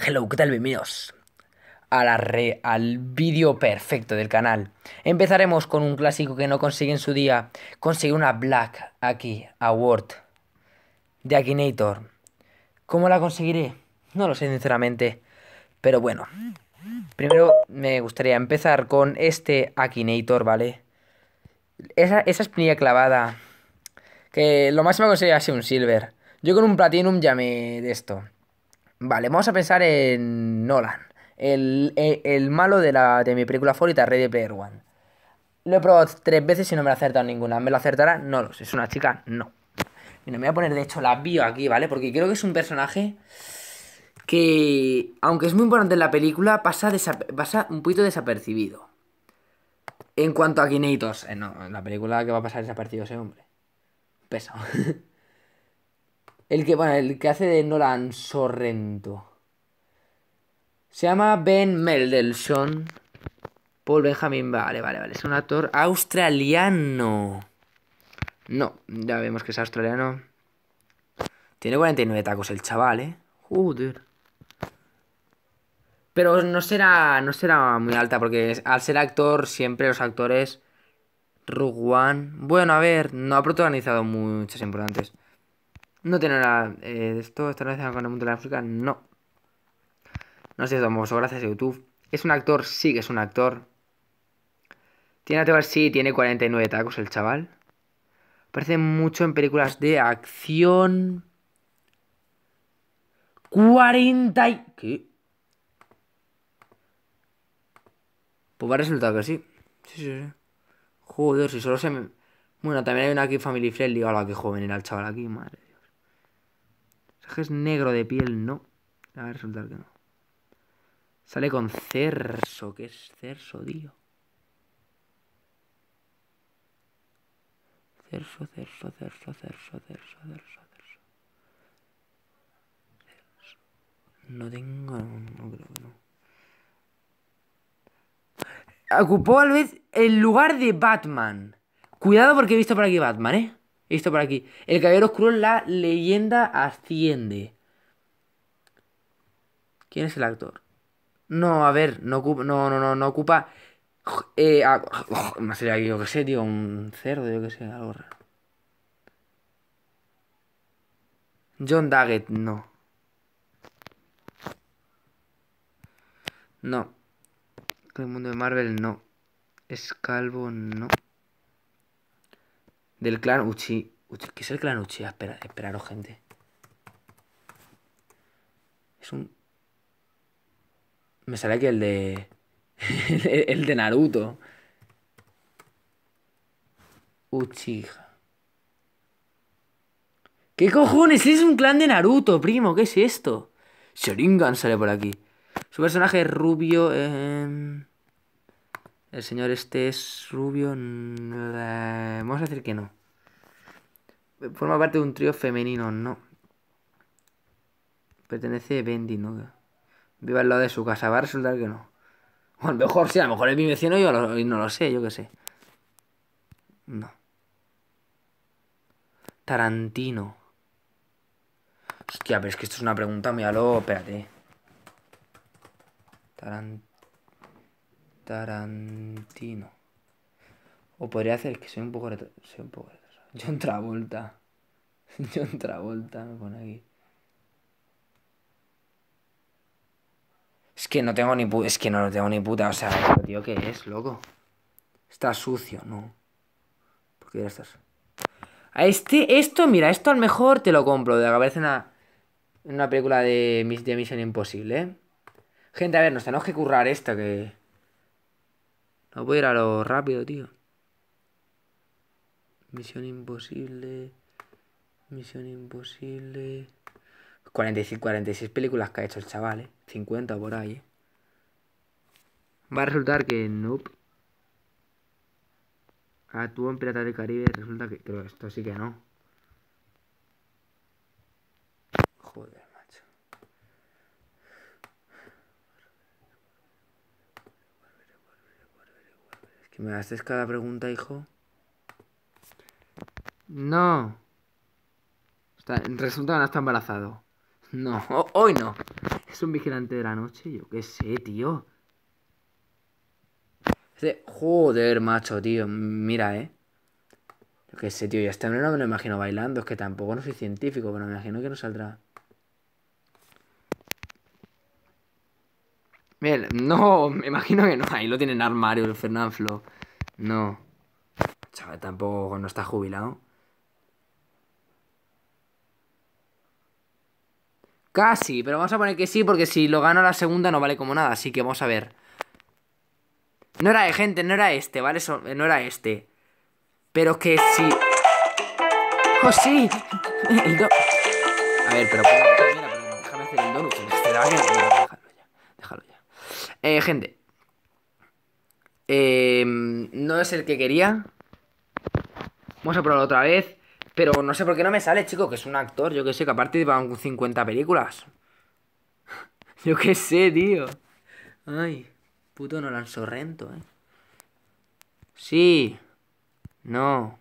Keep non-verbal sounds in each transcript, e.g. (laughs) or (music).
Hello, ¿qué tal? Bienvenidos a la re- al vídeo perfecto del canal. Empezaremos con un clásico que no conseguí en su día. Conseguir una Black aquí, Award de Akinator. ¿Cómo la conseguiré? No lo sé sinceramente. Pero bueno. Primero me gustaría empezar con este Akinator, ¿vale? Esa, esa espinilla clavada. Que lo máximo que conseguí ha sido un silver. Yo con un platinum ya de esto. Vale, vamos a pensar en Nolan. El, el- el malo de, la, de mi película favorita, Ready Player One. Lo he probado tres veces y no me lo ha acertado ninguna. ¿Me lo acertará? No lo sé. ¿Es una chica? No. Mira, me voy a poner de hecho la bio aquí, ¿vale? Porque creo que es un personaje que, aunque es muy importante en la película, pasa, pasa un poquito desapercibido. En cuanto a Kinators, eh, no, en la película que va a pasar desapercibido ese hombre. Pesado. (laughs) El que, bueno, el que hace de Nolan Sorrento. Se llama Ben Mendelsohn. Paul Benjamin, vale, vale, vale. Es un actor australiano. No, ya vemos que es australiano. Tiene 49 tacos el chaval, ¿eh? Joder. Pero no será, no será muy alta porque al ser actor, siempre los actores... Rogue One... Bueno, a ver, no ha protagonizado muchas importantes. No tiene nada eh, de esto. ¿Está relacionado con el mundo de la África? No. No sé, famoso gracias a YouTube. ¿Es un actor? Sí que es un actor. ¿Tiene tacos? Sí, tiene 49 tacos el chaval. Aparece mucho en películas de acción. 40 y... ¿Qué? Pues va a resultar que sí. Sí, sí, sí. Joder, si solo se me... Bueno, también hay una aquí Family Friendly. Hola, qué joven era el chaval aquí, madre es negro de piel, no. A ver, resultar que no. Sale con Cerso. ¿Qué es Cerso, tío? Cerso, Cerso, Cerso, Cerso, Cerso, Cerso. Cerso. No tengo... No creo que no. Ocupó al vez el lugar de Batman. Cuidado porque he visto por aquí Batman, ¿eh? He visto por aquí. El Caballero Oscuro, la leyenda asciende. ¿Quién es el actor? No, a ver, no ocupa. No, no, no, no ocupa. Eh, a- no sé, yo qué sé, tío, un cerdo, yo qué sé, algo raro. John Daggett, no. No. El mundo de Marvel, no. Es calvo, no. Del clan Uchi. Uchi- ¿Qué es el clan Uchi? Espera, esperaros, gente. Es un. Me sale aquí el de. (laughs) el de Naruto. Uchiha. ¿Qué cojones? Es un clan de Naruto, primo. ¿Qué es esto? Sharingan sale por aquí. Su personaje es rubio. em, El señor este es rubio. Vamos a decir que no. Forma parte de un trío femenino, no. Pertenece a Bendy, ¿no? Vive al lado de su casa. Va a resultar que no. O a lo mejor sí, a lo mejor es mi vecino y yo no lo sé, yo qué sé. No. Tarantino. Hostia, pero es que esto es una pregunta muy a lo... Espérate. Taran- Tarantino. O podría hacer que soy un poco retro... Soy un poco retrasado. (laughs) John Travolta. (laughs) John Travolta me pone aquí. Es que no tengo ni pu... Es que no lo tengo ni puta. O sea, tío, ¿qué es, loco? Está sucio, ¿no? ¿Por qué ya estás? A este, esto, mira, esto a lo mejor te lo compro. De que aparece una, una película de, de Misión Imposible, ¿eh? Gente, a ver, nos tenemos que currar esto, que... No puedo ir a lo rápido, tío. Misión Imposible... Misión Imposible... 45, 46 películas que ha hecho el chaval, ¿eh? 50 por ahí, ¿eh? Va a resultar que nope. Actuó en Piratas del Caribe, resulta que... Pero esto sí que no. Joder, que me haces cada pregunta, hijo. No. Está- resulta que no está embarazado. (laughs) No, ho- hoy no. Es un vigilante de la noche, yo qué sé, tío. Joder, macho, tío. Mira, eh. Yo qué sé, tío. Ya este no me lo imagino bailando. Es que tampoco no soy científico, pero me imagino que no saldrá. Bien, no, me imagino que no. Ahí lo tienen armario el Fernanflo. No. Chaval, tampoco no está jubilado. Casi, pero vamos a poner que sí, porque si lo gano la segunda no vale como nada. Así que vamos a ver. No era de gente, no era este, ¿vale? no era este. Pero que sí. ¡Oh, sí! (laughs) A ver, pero, déjame hacer el donut. déjalo ya. Déjalo ya. Eh, gente. Eh, no es el que quería. Vamos a probarlo otra vez. Pero no sé por qué no me sale, chico, que es un actor. Yo que sé, que aparte van 50 películas. (laughs) Yo qué sé, tío. Ay, puto Nolan Sorrento, eh. Sí. No.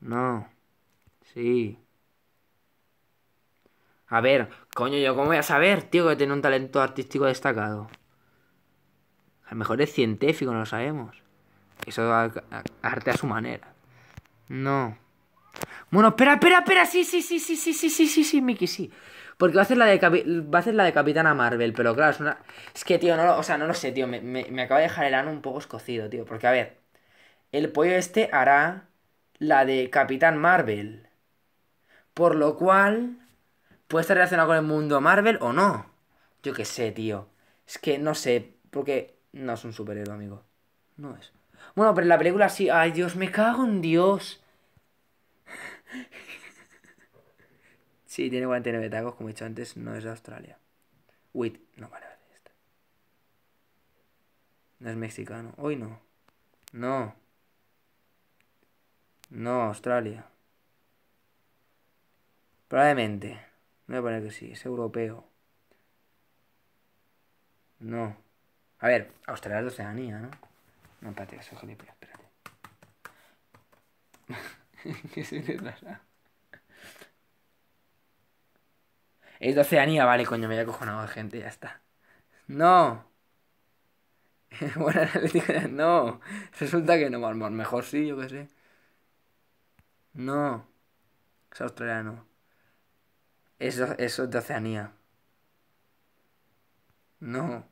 No. Sí. A ver, coño, yo cómo voy a saber, tío, que tiene un talento artístico destacado. A lo mejor es científico, no lo sabemos. Eso arte a su manera. No. Bueno, espera, espera, espera. Sí, sí, sí, sí, sí, sí, sí, sí, sí, Mickey, sí. Porque va a hacer la de va a hacer la de Capitana Marvel, pero claro, es una. Es que, tío, no o sea, no lo sé, tío. Me, me acaba de dejar el ano un poco escocido, tío. Porque, a ver, el pollo este hará la de Capitán Marvel. Por lo cual, puede estar relacionado con el mundo Marvel o no. Yo qué sé, tío. Es que no sé, porque no es un superhéroe, amigo. No es. Bueno, pero en la película sí. Ay, Dios, me cago en Dios. (laughs) sí, tiene 49 tacos, como he dicho antes, no es de Australia. Wait, no, vale, vale. No es mexicano. Hoy no. No. No, Australia. Probablemente. Voy a poner que sí, es europeo. No. A ver, Australia es de Oceanía, ¿no? No, espérate, soy gilipollas, espérate. que soy retrasado. Es de Oceanía, vale, coño, me había cojonado de gente, ya está. ¡No! (laughs) bueno, no. Resulta que no, mejor sí, yo qué sé. No. Es australiano. Eso, eso es de Oceanía. No.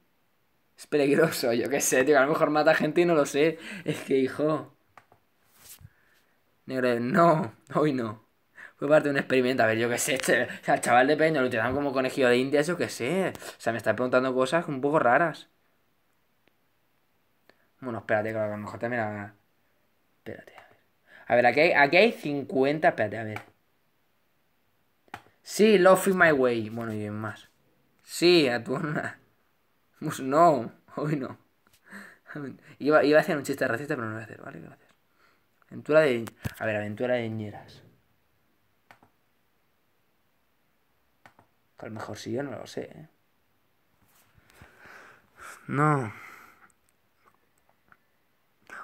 Es peligroso, yo qué sé, tío. A lo mejor mata gente y no lo sé. Es que, hijo. Negro, no. Hoy no. Fue parte de un experimento. A ver, yo qué sé. Este, o sea, el chaval de peño lo utilizan como conejillo de India, yo qué sé. O sea, me está preguntando cosas un poco raras. Bueno, espérate, que a lo mejor también... Espérate. A ver, aquí hay, aquí hay 50. Espérate, a ver. Sí, Love is My Way. Bueno, y más. Sí, a tu pues No, hoy no. (laughs) Iba, iba a hacer un chiste racista, pero no lo voy a hacer, ¿vale? Gracias. Aventura de. A ver, aventura de ñeras. a lo mejor sí, yo no lo sé, ¿eh? No.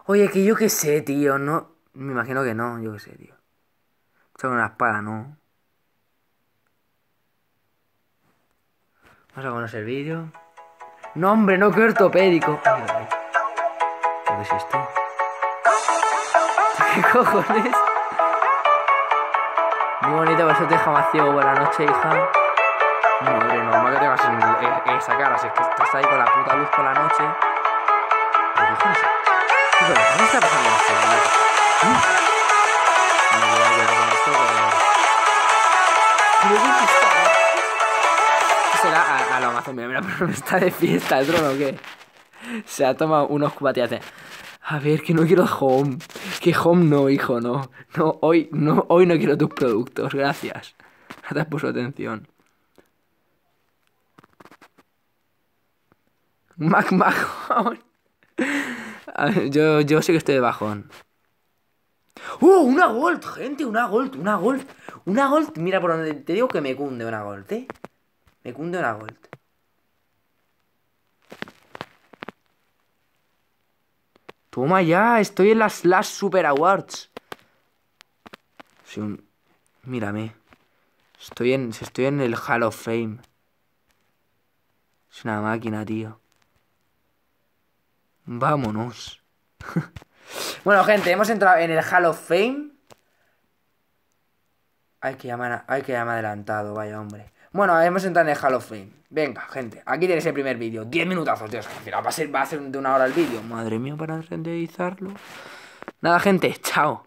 Oye, que yo qué sé, tío, no. Me imagino que no, yo qué sé, tío. Con una espada, no. Vamos a conocer el vídeo. No, hombre, no, que ortopédico. ¿Qué es esto? (laughs) ¿Qué cojones? Muy bonito, por eso te deja ciego Buenas noches, hija. No, hombre, normal que te hagas en esa cara. Si es que estás ahí con la puta luz por la noche. ¿Qué cojones? (laughs) Está de fiesta el trono qué? Se ha tomado unos cubatías de... A ver, que no quiero home. Que home no, hijo, no. No, hoy no, hoy no quiero tus productos, gracias. Gracias por su atención. Mac Mac. (laughs) Yo, yo sí que estoy de bajón. ¡Oh! Una Gold, gente, una Gold, una Gold. Una Gold, mira por donde te digo que me cunde una Gold, ¿eh? Me cunde una Gold. Toma ya, estoy en las Last Super Awards. Soy un... Mírame. Estoy en, estoy en el Hall of Fame. Es una máquina, tío. Vámonos. (laughs) bueno, gente, hemos entrado en el Hall of Fame. Hay que llamar, hay que llamar adelantado, vaya hombre. Bueno, hemos entrado en el Hall. Venga, gente, aquí tenéis el primer vídeo. 10 minutazos, final va a ser, va a ser de una hora el vídeo. Madre mía, para renderizarlo. Nada, gente, chao.